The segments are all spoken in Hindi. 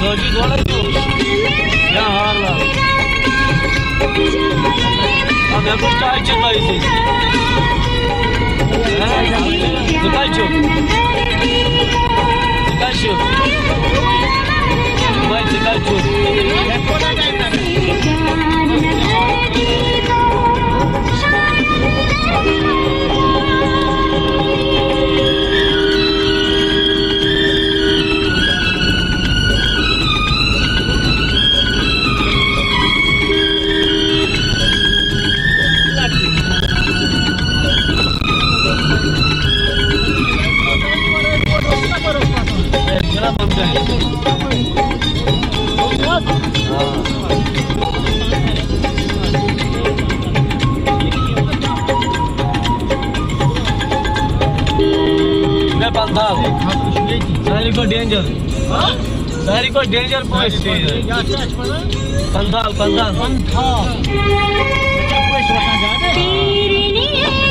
Soji gola diyor. lá, a minha bu çay içmeyiz. सारी को डेंजर सारी को डेंजर पॉइंट पंथाल पंथाल या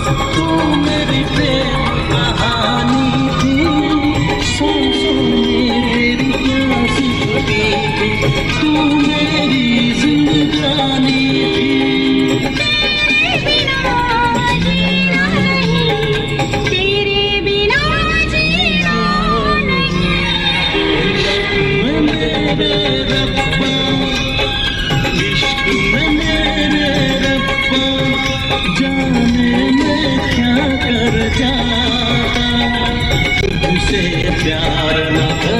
तू मेरी कर जाता तुझसे प्यार न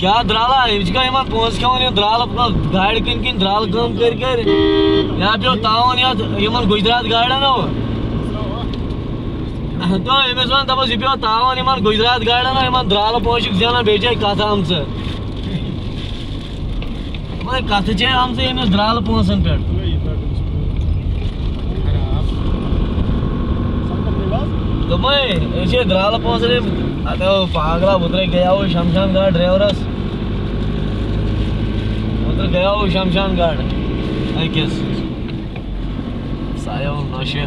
क्या द्राला इसका यमा पोस वन द्राल गाड़ किन किन द्राल काम कर कर या पे तावन या यमन गुजरात गाड़ ना हो तो अमिस वन दपस यह पे तावन यमन गुजरात गाड़ ना? यमन द्राल पोशिक जेना बेचे कथ आमच कथ चे आमच अमिस द्राल पोसन पे। दोपे द्राल आता पागला उतरे गया वो शमशान घाट ड्राइवरस उतर गया वो शमशान घाट अकिस साया नशे